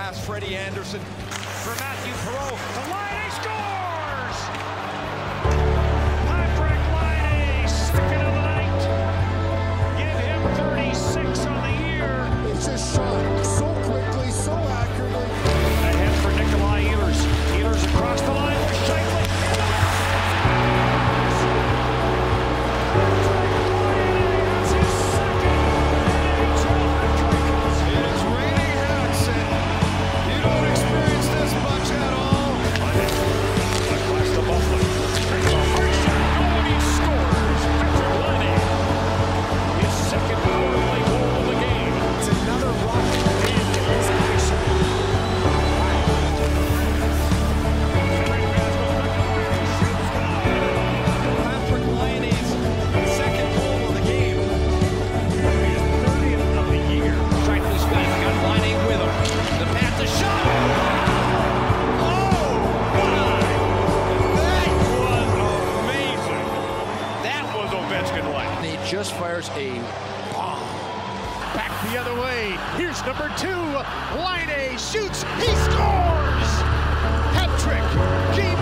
past Freddie Andersen for Mathieu Perreault Ovechkin like. He just fires a bomb. Back the other way. Here's number two. Laine shoots. He scores. Hat trick. Game